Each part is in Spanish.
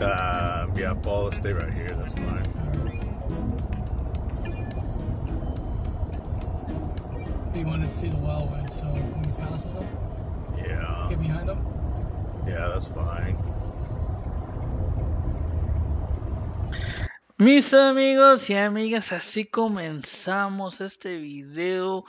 Uh, yeah, Paul, stay right here. That's fine. They wanted to see the well when, so can we pass them? Yeah. Get behind them? Yeah, that's fine. Mis amigos y amigas, así comenzamos este video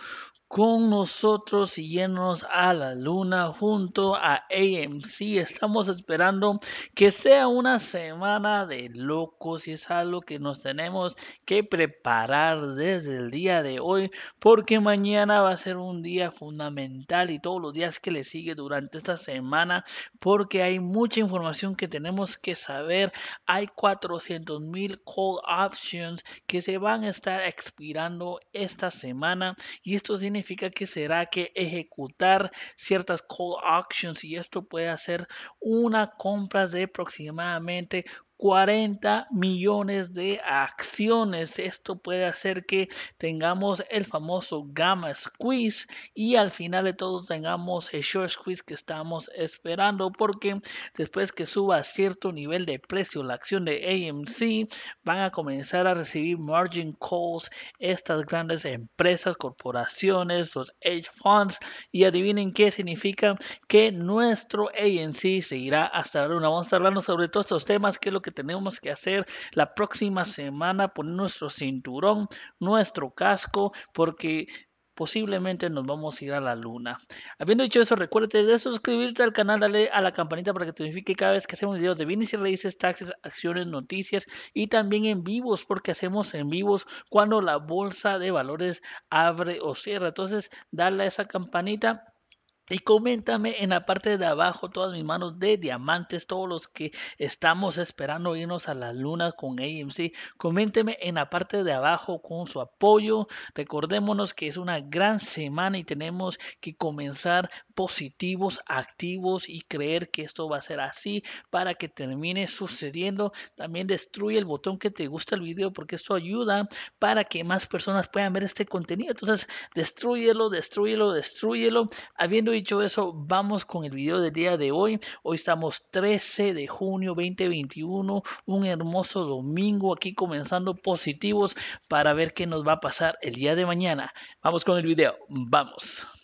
con nosotros y yéndonos a la luna junto a AMC. Estamos esperando que sea una semana de locos y es algo que nos tenemos que preparar desde el día de hoy porque mañana va a ser un día fundamental y todos los días que le sigue durante esta semana porque hay mucha información que tenemos que saber. Hay 400 mil call options que se van a estar expirando esta semana y esto tiene significa que será que ejecutar ciertas call auctions y esto puede hacer una compra de aproximadamente 40 millones de acciones. Esto puede hacer que tengamos el famoso gamma squeeze y al final de todo tengamos el short squeeze que estamos esperando porque después que suba a cierto nivel de precio la acción de AMC van a comenzar a recibir margin calls estas grandes empresas, corporaciones, los hedge funds y adivinen qué significa que nuestro AMC se irá hasta la luna. Vamos a hablar sobre todos estos temas, que es lo que tenemos que hacer la próxima semana, poner nuestro cinturón, nuestro casco, porque posiblemente nos vamos a ir a la luna. Habiendo dicho eso, recuerde de suscribirte al canal, dale a la campanita para que te notifique cada vez que hacemos videos de bienes y raíces, taxes, acciones, noticias y también en vivos, porque hacemos en vivos cuando la bolsa de valores abre o cierra. Entonces, dale a esa campanita y coméntame en la parte de abajo todas mis manos de diamantes, todos los que estamos esperando irnos a la luna con AMC. Coménteme en la parte de abajo con su apoyo. Recordémonos que es una gran semana y tenemos que comenzar positivos, activos y creer que esto va a ser así para que termine sucediendo. También destruye el botón que te gusta el video porque esto ayuda para que más personas puedan ver este contenido. Entonces, destruyelo, destruyelo, destruyelo. Habiendo dicho eso, vamos con el video del día de hoy. Hoy estamos 13 de junio 2021, un hermoso domingo aquí comenzando positivos para ver qué nos va a pasar el día de mañana. Vamos con el video, vamos.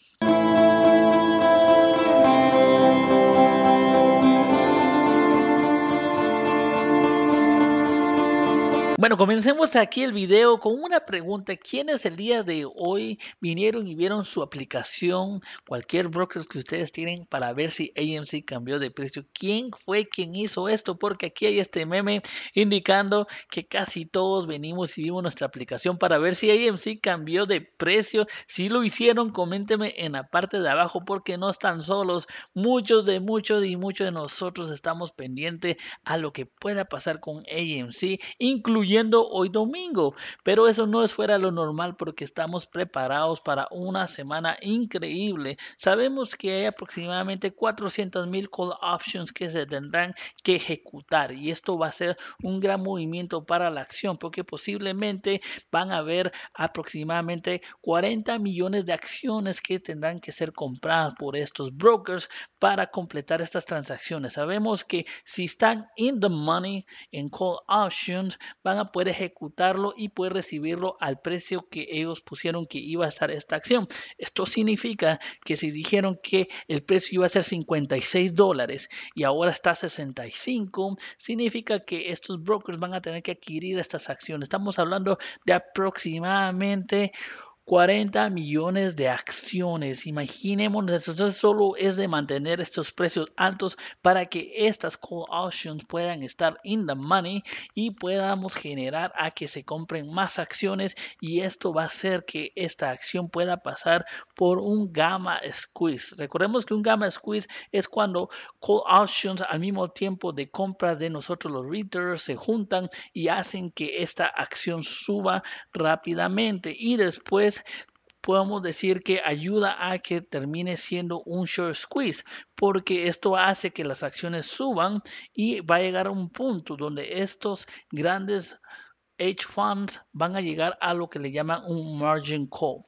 Bueno, comencemos aquí el video con una pregunta. ¿Quiénes el día de hoy vinieron y vieron su aplicación, cualquier broker que ustedes tienen para ver si AMC cambió de precio? ¿Quién fue quien hizo esto? Porque aquí hay este meme indicando que casi todos venimos y vimos nuestra aplicación para ver si AMC cambió de precio. Si lo hicieron, coménteme en la parte de abajo porque no están solos. Muchos de muchos y muchos de nosotros estamos pendientes a lo que pueda pasar con AMC, incluyendo hoy domingo. Pero eso no es fuera de lo normal porque estamos preparados para una semana increíble. Sabemos que hay aproximadamente 400 mil call options que se tendrán que ejecutar y esto va a ser un gran movimiento para la acción porque posiblemente van a haber aproximadamente 40 millones de acciones que tendrán que ser compradas por estos brokers para completar estas transacciones. Sabemos que si están in the money en call options van a poder ejecutarlo y poder recibirlo al precio que ellos pusieron que iba a estar esta acción. Esto significa que si dijeron que el precio iba a ser 56 dólares y ahora está a 65, significa que estos brokers van a tener que adquirir estas acciones. Estamos hablando de aproximadamente 40 millones de acciones. Imaginemos, entonces solo es de mantener estos precios altos para que estas call options puedan estar in the money y podamos generar a que se compren más acciones y esto va a hacer que esta acción pueda pasar por un gamma squeeze. Recordemos que un gamma squeeze es cuando call options al mismo tiempo de compras de nosotros los retailers se juntan y hacen que esta acción suba rápidamente y después podemos decir que ayuda a que termine siendo un short squeeze porque esto hace que las acciones suban y va a llegar a un punto donde estos grandes hedge funds van a llegar a lo que le llaman un margin call.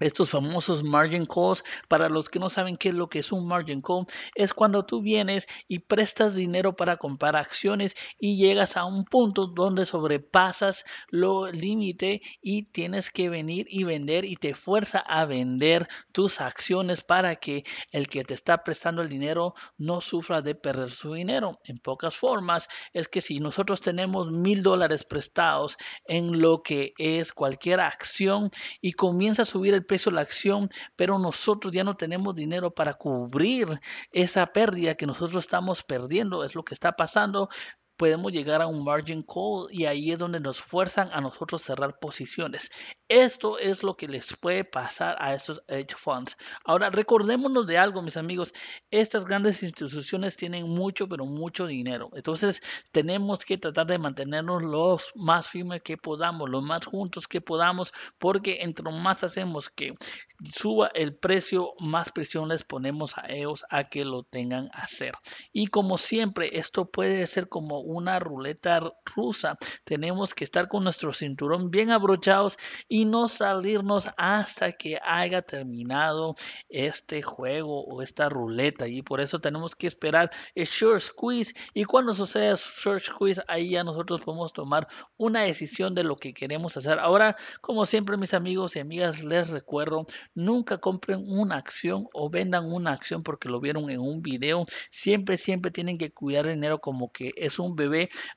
Estos famosos margin calls. Para los que no saben qué es lo que es un margin call, es cuando tú vienes y prestas dinero para comprar acciones y llegas a un punto donde sobrepasas lo límite y tienes que venir y vender y te fuerza a vender tus acciones para que el que te está prestando el dinero no sufra de perder su dinero. En pocas formas, es que si nosotros tenemos mil dólares prestados en lo que es cualquier acción y comienza a subir el de la acción, pero nosotros ya no tenemos dinero para cubrir esa pérdida que nosotros estamos perdiendo, es lo que está pasando podemos llegar a un margin call y ahí es donde nos fuerzan a nosotros cerrar posiciones. Esto es lo que les puede pasar a estos hedge funds. Ahora, recordémonos de algo, mis amigos. Estas grandes instituciones tienen mucho, pero mucho dinero. Entonces, tenemos que tratar de mantenernos los más firmes que podamos, los más juntos que podamos, porque entre más hacemos que suba el precio, más presión les ponemos a ellos a que lo tengan a hacer. Y como siempre, esto puede ser como una ruleta rusa. Tenemos que estar con nuestro cinturón bien abrochados y no salirnos hasta que haya terminado este juego o esta ruleta. Y por eso tenemos que esperar el short squeeze. Y cuando sucede el short squeeze, ahí ya nosotros podemos tomar una decisión de lo que queremos hacer. Ahora, como siempre, mis amigos y amigas, les recuerdo, nunca compren una acción o vendan una acción porque lo vieron en un video. Siempre, siempre tienen que cuidar el dinero como que es un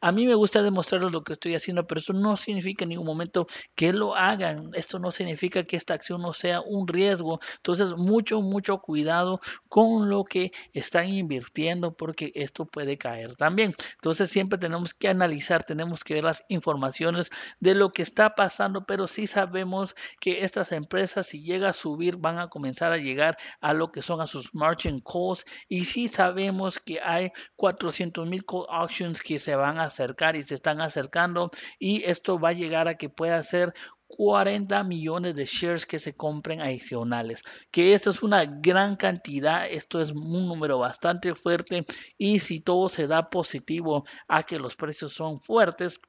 A mí me gusta demostrarles lo que estoy haciendo, pero eso no significa en ningún momento que lo hagan. Esto no significa que esta acción no sea un riesgo. Entonces, mucho, mucho cuidado con lo que están invirtiendo porque esto puede caer también. Entonces, siempre tenemos que analizar, tenemos que ver las informaciones de lo que está pasando, pero sí sabemos que estas empresas, si llega a subir, van a comenzar a llegar a lo que son a sus margin calls y sí sabemos que hay 400 mil call options que se van a acercar y se están acercando y esto va a llegar a que pueda ser 40 millones de shares que se compren adicionales, que esto es una gran cantidad, esto es un número bastante fuerte y si todo se da positivo a que los precios son fuertes,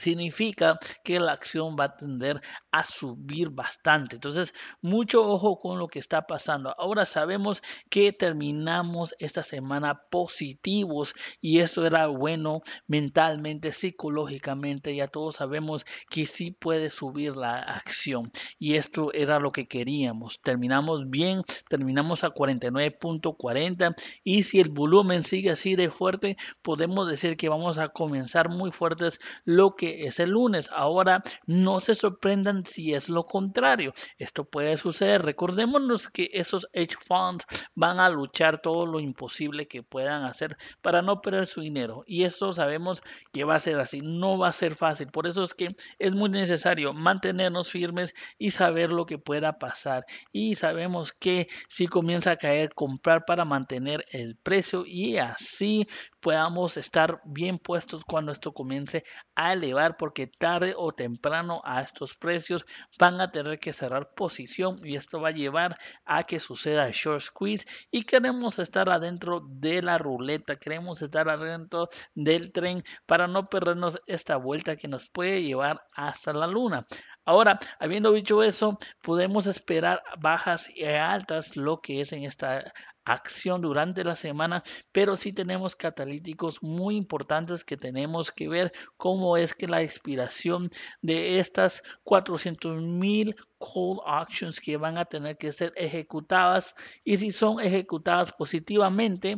significa que la acción va a tender a subir bastante. Entonces, mucho ojo con lo que está pasando. Ahora sabemos que terminamos esta semana positivos y esto era bueno mentalmente, psicológicamente. Ya todos sabemos que sí puede subir la acción y esto era lo que queríamos. Terminamos bien, terminamos a 49.40 y si el volumen sigue así de fuerte, podemos decir que vamos a comenzar muy fuertes lo que es el lunes. Ahora no se sorprendan si es lo contrario. Esto puede suceder. Recordémonos que esos hedge funds van a luchar todo lo imposible que puedan hacer para no perder su dinero. Y eso sabemos que va a ser así. No va a ser fácil. Por eso es que es muy necesario mantenernos firmes y saber lo que pueda pasar. Y sabemos que si comienza a caer, comprar para mantener el precio y así podamos estar bien puestos cuando esto comience a elevar porque tarde o temprano a estos precios van a tener que cerrar posición y esto va a llevar a que suceda short squeeze y queremos estar adentro de la ruleta, queremos estar adentro del tren para no perdernos esta vuelta que nos puede llevar hasta la luna. Ahora, habiendo dicho eso, podemos esperar bajas y altas, lo que es en esta acción durante la semana, pero sí tenemos catalíticos muy importantes que tenemos que ver cómo es que la expiración de estas 400 mil call auctions que van a tener que ser ejecutadas y si son ejecutadas positivamente,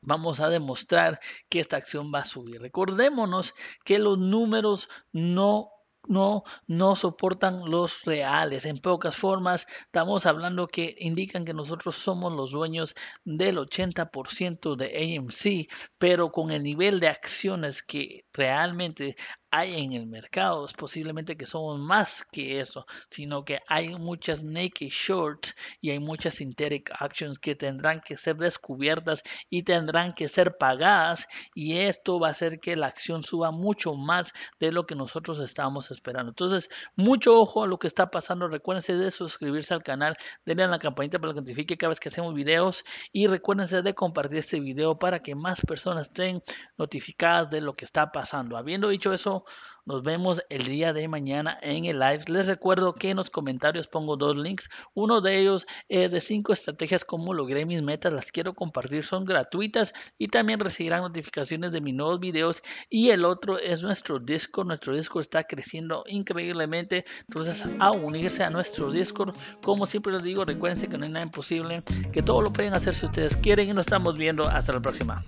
vamos a demostrar que esta acción va a subir. Recordémonos que los números no no, no soportan los reales. En pocas formas, estamos hablando que indican que nosotros somos los dueños del 80% de AMC, pero con el nivel de acciones que realmente hay en el mercado. Es posiblemente que somos más que eso, sino que hay muchas naked shorts y hay muchas synthetic actions que tendrán que ser descubiertas y tendrán que ser pagadas y esto va a hacer que la acción suba mucho más de lo que nosotros estábamos esperando. Entonces, mucho ojo a lo que está pasando. Recuérdense de suscribirse al canal, denle a la campanita para que notifique cada vez que hacemos videos y recuérdense de compartir este video para que más personas estén notificadas de lo que está pasando. Habiendo dicho eso, Nos vemos el día de mañana en el live. Les recuerdo que en los comentarios pongo dos links. Uno de ellos es de cinco estrategias como logré mis metas. Las quiero compartir, son gratuitas y también recibirán notificaciones de mis nuevos videos. Y el otro es nuestro Discord. Nuestro Discord está creciendo increíblemente. Entonces, a unirse a nuestro Discord. Como siempre les digo, recuerden que no hay nada imposible, que todo lo pueden hacer si ustedes quieren. Y nos estamos viendo hasta la próxima.